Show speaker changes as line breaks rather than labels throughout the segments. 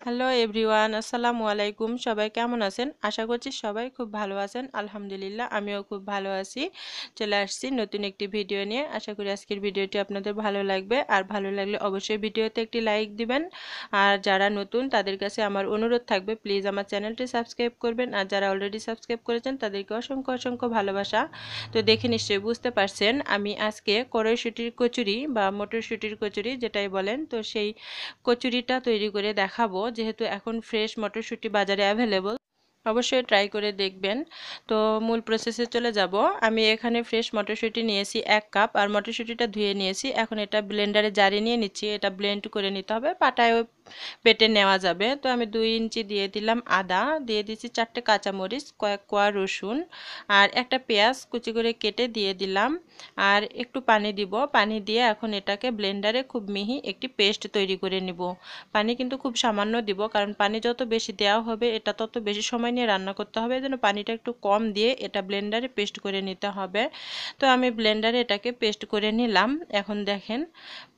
Hello everyone আসসালামু আলাইকুম সবাই কেমন আছেন? আশা করছি সবাই খুব ভালো আছেন। আলহামদুলিল্লাহ, আমিও খুব ভালো আছি। চলে আসছি নতুন একটি ভিডিও নিয়ে। আশা করি আজকের ভিডিওটি আপনাদের ভালো লাগবে। আর ভালো লাগলে অবশ্যই ভিডিওতে একটি লাইক দিবেন। আর যারা নতুন, তাদের কাছে আমার অনুরোধ থাকবে, প্লিজ আমার চ্যানেলটি সাবস্ক্রাইব করবেন। আর যারা অলরেডি সাবস্ক্রাইব করেছেন, তাদেরকে অসংখ্য অসংখ্য ভালোবাসা। তো দেখে নিশ্চয়ই বুঝতে পারছেন, আমি আজকে কড়াইশুটির কচুরি বা মটরশুটির কচুরি, যেটাই বলেন, তো সেই কচুরিটা তৈরি করে দেখাবো। যেহেতু এখন ফ্রেশ মটরশুঁটি বাজারে অ্যাভেলেবল অবশ্যই ট্রাই করে দেখবেন। তো মূল প্রসেসে চলে যাব। আমি এখানে ফ্রেশ মটরশুঁটি নিয়েছি এক কাপ আর মটরশুঁটিটা ধুয়ে নিয়েছি। এখন এটা ব্লেন্ডারে জারি নিয়ে নিচ্ছি। এটা ব্লেন্ড করে নিতে হবে। পাটায়ও বেটে নেওয়া যাবে। তো আমি দুই ইঞ্চি দিয়ে দিলাম আদা, দিয়ে দিচ্ছি চারটে কাঁচামরিচ, কয়েক কোয়া রসুন আর একটা পেঁয়াজ কুচি করে কেটে দিয়ে দিলাম। আর একটু পানি দিব। পানি দিয়ে এখন এটাকে ব্লেন্ডারে খুব মিহি একটি পেস্ট তৈরি করে নিব। পানি কিন্তু খুব সামান্য দিব কারণ পানি যত বেশি দেওয়া হবে এটা তত বেশি সময় নিয়ে রান্না করতে হবে যেন পানিটা একটু কম দিয়ে এটা ব্লেন্ডারে পেস্ট করে নিতে হবে। তো আমি ব্লেন্ডারে এটাকে পেস্ট করে নিলাম। এখন দেখেন,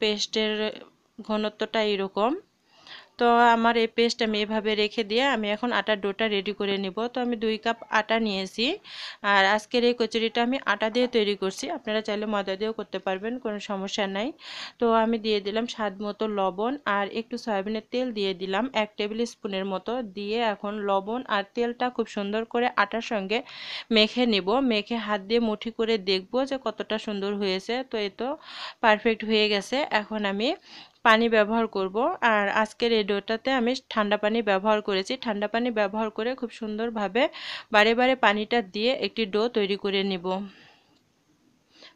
পেস্টের ঘনত্বটা এরকম তো আমার এই পেস্ট আমি এভাবে রেখে দিয়ে আমি এখন আটার ডোটা রেডি করে নিব। তো আমি দুই কাপ আটা নিয়েছি। আর আজকের এই কচুরিটা আমি আটা দিয়ে তৈরি করছি। আপনারা চাইলে ময়দা দিয়েও করতে পারবেন, কোনো সমস্যা নাই। তো আমি দিয়ে দিলাম স্বাদ মতো লবণ আর একটু সয়াবিনের তেল দিয়ে দিলাম এক টেবিল স্পুনের মতো। দিয়ে এখন লবণ আর তেলটা খুব সুন্দর করে আটার সঙ্গে মেখে নিব। মেখে হাত দিয়ে মুঠি করে দেখব যে কতটা সুন্দর হয়েছে। তো এ তো পারফেক্ট হয়ে গেছে। এখন আমি পানি ব্যবহার করব। আর আজকের এই ডোটাতে আমি ঠান্ডা পানি ব্যবহার করেছি। ঠান্ডা পানি ব্যবহার করে খুব সুন্দরভাবে বারে বারে পানিটা দিয়ে একটি ডো তৈরি করে নিব।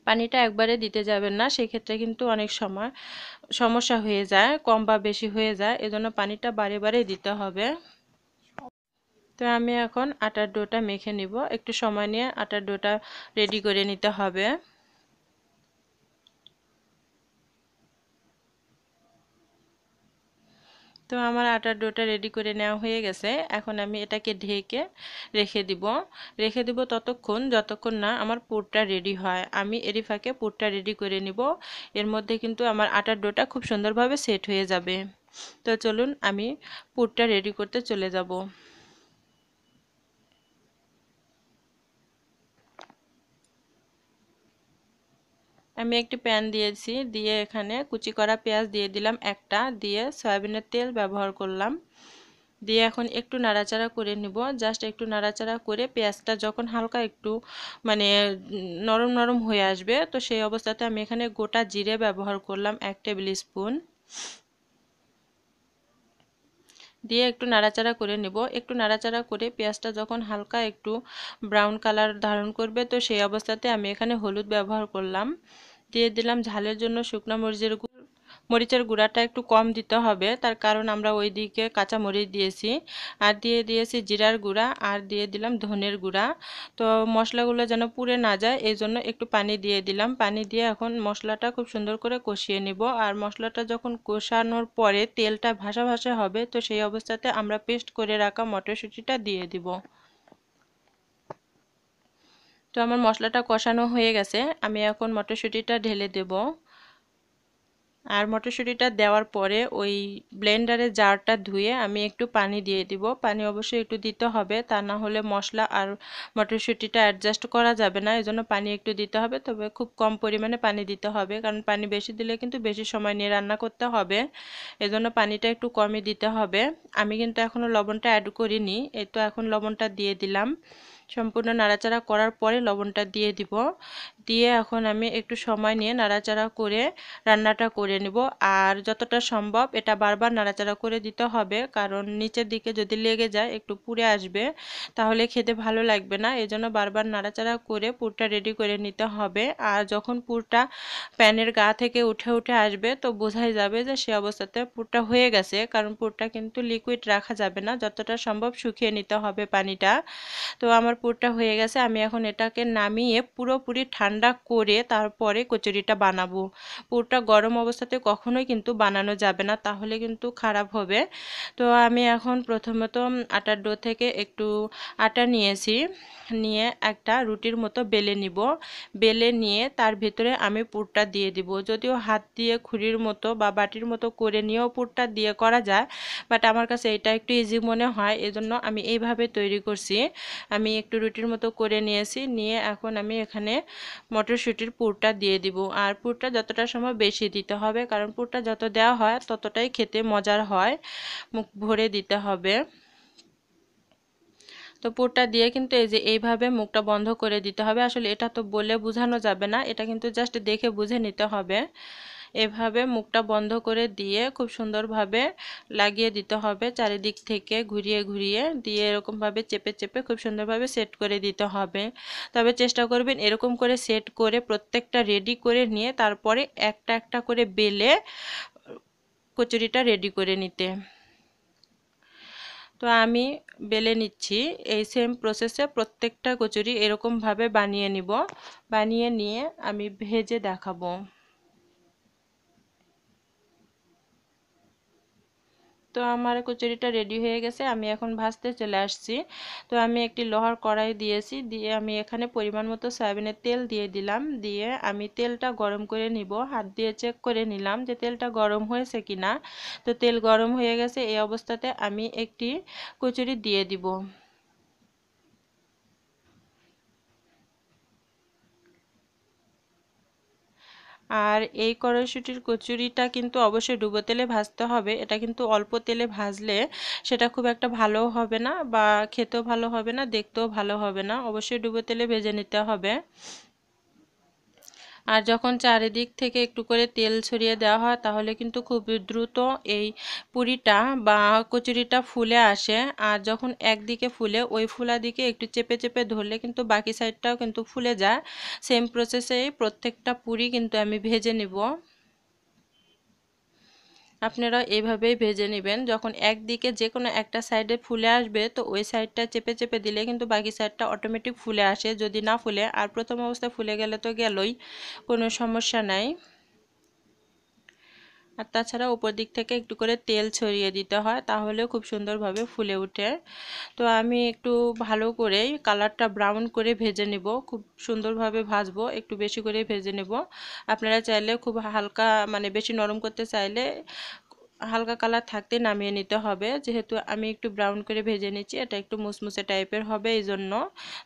পানিটা একবারে দিতে যাবেন না, সেক্ষেত্রে কিন্তু অনেক সময় সমস্যা হয়ে যায়, কম বা বেশি হয়ে যায়, এজন্য পানিটা বারে বারে দিতে হবে। তো আমি এখন আটার ডোটা মেখে নিব। একটু সময় নিয়ে আটার ডোটা রেডি করে নিতে হবে। তো আমার আটার ডোটা রেডি করে নেওয়া হয়ে গেছে। এখন আমি এটাকে ঢেকে রেখে দিব। রেখে দিব ততক্ষণ, যতক্ষণ না আমার পুরটা রেডি হয়। আমি এরই ফাঁকে পুরটা রেডি করে নিব। এর মধ্যে কিন্তু আমার আটার ডোটা খুব সুন্দরভাবে সেট হয়ে যাবে। তো চলুন আমি পুরটা রেডি করতে চলে যাব। আমি একটি প্যান দিয়েছি, দিয়ে এখানে কুচি করা পেঁয়াজ দিয়ে দিলাম একটা, দিয়ে সয়াবিনের তেল ব্যবহার করলাম। দিয়ে এখন একটু নাড়াচাড়া করে নিব, জাস্ট একটু নাড়াচাড়া করে পেঁয়াজটা যখন হালকা একটু মানে নরম নরম হয়ে আসবে, তো সেই অবস্থাতে আমি এখানে গোটা জিরে ব্যবহার করলাম এক টেবিল স্পুন। দিয়ে একটু নাড়াচাড়া করে নেব। একটু নাড়াচাড়া করে পেঁয়াজটা যখন হালকা একটু ব্রাউন কালার ধারণ করবে, তো সেই অবস্থাতে আমি এখানে হলুদ ব্যবহার করলাম। দিয়ে দিলাম ঝালের জন্য শুকনো মরিচের মরিচের গুঁড়াটা একটু কম দিতে হবে। তার কারণ আমরা ওই দিকে কাঁচা মরিচ দিয়েছি। আর দিয়ে দিয়েছি জিরার গুঁড়া আর দিয়ে দিলাম ধনের গুঁড়া। তো মশলাগুলো যেন পুড়ে না যায়, এই জন্য একটু পানি দিয়ে দিলাম। পানি দিয়ে এখন মশলাটা খুব সুন্দর করে কষিয়ে নিব। আর মশলাটা যখন কষানোর পরে তেলটা ভাসা ভাসা হবে, তো সেই অবস্থাতে আমরা পেস্ট করে রাখা মটরশুঁটিটা দিয়ে দিব। তো আমার মশলাটা কষানো হয়ে গেছে। আমি এখন মটরশুঁটিটা ঢেলে দেব। আর মটরশুঁটিটা দেওয়ার পরে ওই ব্লেন্ডারের জারটা ধুয়ে আমি একটু পানি দিয়ে দিব। পানি অবশ্যই একটু দিতে হবে, তা না হলে মশলা আর মটরশুঁটিটা অ্যাডজাস্ট করা যাবে না, এজন্য পানি একটু দিতে হবে। তবে খুব কম পরিমাণে পানি দিতে হবে, কারণ পানি বেশি দিলে কিন্তু বেশি সময় নিয়ে রান্না করতে হবে। এজন্য পানিটা একটু কমই দিতে হবে। আমি কিন্তু এখনও লবণটা অ্যাড করিনি, এই তো এখন লবণটা দিয়ে দিলাম। সম্পূর্ণ নাড়াচাড়া করার পরে লবণটা দিয়ে দিব। দিয়ে এখন আমি একটু সময় নিয়ে নাড়াচাড়া করে রান্নাটা করে নিব। আর যতটা সম্ভব এটা বারবার নাড়াচাড়া করে দিতে হবে। কারণ নিচের দিকে যদি লেগে যায়, একটু পুড়ে আসবে, তাহলে খেতে ভালো লাগবে না। এজন্য বারবার নাড়াচাড়া করে পুরটা রেডি করে নিতে হবে। আর যখন পুরটা প্যানের গা থেকে উঠে উঠে আসবে, তো বোঝাই যাবে যে সে অবস্থাতে পুরটা হয়ে গেছে। কারণ পুরটা কিন্তু লিকুইড রাখা যাবে না। যতটা সম্ভব শুকিয়ে নিতে হবে পানিটা। তো আমার পুরটা হয়ে গেছে। আমি এখন এটাকে নামিয়ে পুরোপুরি ঠান্ডা ঠান্ডা করে তারপরে কচুরিটা বানাবো। পুরটা গরম অবস্থাতে কখনোই কিন্তু বানানো যাবে না, তাহলে কিন্তু খারাপ হবে। তো আমি এখন প্রথমত আটার ডো থেকে একটু আটা নিয়েছি, নিয়ে একটা রুটির মতো বেলে নিব। বেলে নিয়ে তার ভিতরে আমি পুরটা দিয়ে দিব। যদিও হাত দিয়ে খুরির মতো বা বাটির মতো করে নিয়েও পুরটা দিয়ে করা যায়, বাট আমার কাছে এটা একটু ইজি মনে হয়, এজন্য আমি এইভাবে তৈরি করছি। আমি একটু রুটির মতো করে নিয়েছি, নিয়ে এখন আমি এখানে মটরশুঁটির পুরটা দিয়ে দিব। আর পুরটা যতটা সময় বেশি দিতে হবে, কারণ পুরটা যত দেওয়া হয় ততটাই খেতে মজার হয়। মুখ ভরে দিতে হবে। তো পুরটা দিয়ে কিন্তু এই যে এইভাবে মুখটা বন্ধ করে দিতে হবে। আসলে এটা তো বলে বোঝানো যাবে না, এটা কিন্তু জাস্ট দেখে বুঝে নিতে হবে। এভাবে মুখটা বন্ধ করে দিয়ে খুব সুন্দরভাবে লাগিয়ে দিতে হবে। চারিদিক থেকে ঘুরিয়ে ঘুরিয়ে দিয়ে এরকমভাবে চেপে চেপে খুব সুন্দরভাবে সেট করে দিতে হবে। তবে চেষ্টা করবেন এরকম করে সেট করে প্রত্যেকটা রেডি করে নিয়ে তারপরে একটা একটা করে বেলে কচুরিটা রেডি করে নিতে। তো আমি বেলে নিচ্ছি। এই সেম প্রসেসে প্রত্যেকটা কচুরি এরকমভাবে বানিয়ে নিব। বানিয়ে নিয়ে আমি ভেজে দেখাবো। তো আমার কচুরিটা রেডি হয়ে গেছে, আমি এখন ভাজতে চলে আসছি। তো আমি একটি লোহার কড়াই দিয়েছি, দিয়ে আমি এখানে পরিমাণ মতো সয়াবিনের তেল দিয়ে দিলাম, দিয়ে আমি তেলটা গরম করে নিব। হাত দিয়ে চেক করে নিলাম যে তেলটা গরম হয়েছে কিনা। তো তেল গরম হয়ে গেছে, এই অবস্থাতে আমি একটি কচুরি দিয়ে দিব। আর এই কড়াইশুটির কচুরিটা কিন্তু অবশ্যই ডুবো তেলে ভাজতে হবে। এটা কিন্তু অল্প তেলে ভাজলে সেটা খুব একটা ভালো হবে না বা খেতেও ভালো হবে না, দেখতেও ভালো হবে না। অবশ্যই ডুবো তেলে ভেজে নিতে হবে। আর যখন চারিদিক থেকে একটু করে তেল ছড়িয়ে দেওয়া হয়, তাহলে কিন্তু খুব দ্রুত এই পুরিটা বা কচুরিটা ফুলে আসে। আর যখন একদিকে ফুলে, ওই ফুলা দিকে একটু চেপে চেপে ধরলে কিন্তু বাকি সাইডটাও কিন্তু ফুলে যায়। সেম প্রসেসে প্রত্যেকটা পুরি কিন্তু আমি ভেজে নিব। আপনারা এইভাবেই ভেজে নেবেন। যখন একদিকে যে কোনো একটা সাইডে ফুলে আসবে, তো ওই সাইডটা চেপে চেপে দিলে কিন্তু বাকি সাইডটা অটোমেটিক ফুলে আসে। যদি না ফুলে, আর প্রথম অবস্থায় ফুলে গেলে তো গেলই, কোনো সমস্যা নাই। আর তাছাড়া উপর দিক থেকে একটু করে তেল ছড়িয়ে দিতে হয় তাহলে খুব সুন্দরভাবে ফুলে ওঠে। তো আমি একটু ভালো করে কালারটা ব্রাউন করে ভেজে নেব, খুব সুন্দরভাবে ভাজবো, একটু বেশি করে ভেজে নেব। আপনারা চাইলে খুব হালকা মানে বেশি নরম করতে চাইলে হালকা কালার থাকতে নামিয়ে নিতে হবে। যেহেতু আমি একটু ব্রাউন করে ভেজে নিচ্ছি, এটা একটু মুসমুসে টাইপের হবে এই জন্য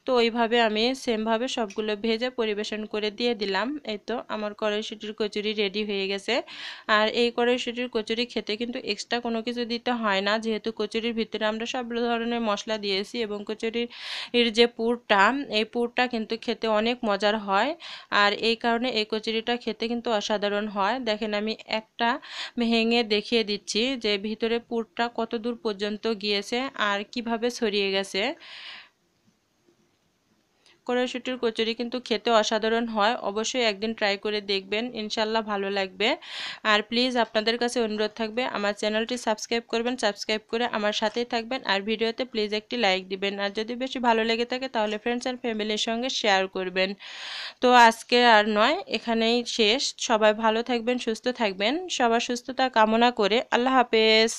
তো ওইভাবে আমি সেমভাবে সবগুলো ভেজে পরিবেশন করে দিয়ে দিলাম। এই তো আমার কড়াইশুটির কচুরি রেডি হয়ে গেছে। আর এই কড়াইশুটির কচুরি খেতে কিন্তু এক্সট্রা কোনো কিছু দিতে হয় না। যেহেতু কচুরির ভিতরে আমরা সব ধরনের মশলা দিয়েছি এবং কচুরির যে পুরটা, এই পুরটা কিন্তু খেতে অনেক মজার হয়। আর এই কারণে এই কচুরিটা খেতে কিন্তু অসাধারণ হয়। দেখেন আমি একটা ভেঙে দেখিয়ে দিচ্ছি যে ভিতরে পুরটা কত দূর পর্যন্ত গিয়েছে আর কীভাবে ছড়িয়ে গেছে। কড়াইশুটির কচুরি কিন্তু খেতে অসাধারণ হয়। অবশ্যই একদিন ট্রাই করে দেখবেন ইনশাল্লাহ ভালো লাগবে। আর প্লিজ আপনাদের কাছে অনুরোধ থাকবে, আমার চ্যানেলটি সাবস্ক্রাইব করবেন সাবস্ক্রাইব করে আমার সাথেই থাকবেন। আর ভিডিওতে প্লিজ একটি লাইক দিবেন। আর যদি বেশি ভালো লেগে থাকে তাহলে ফ্রেন্ডস অ্যান্ড ফ্যামিলির সঙ্গে শেয়ার করবেন। তো আজকে আর নয়, এখানেই শেষ। সবাই ভালো থাকবেন, সুস্থ থাকবেন। সবার সুস্থতা কামনা করে আল্লাহ হাফেজ।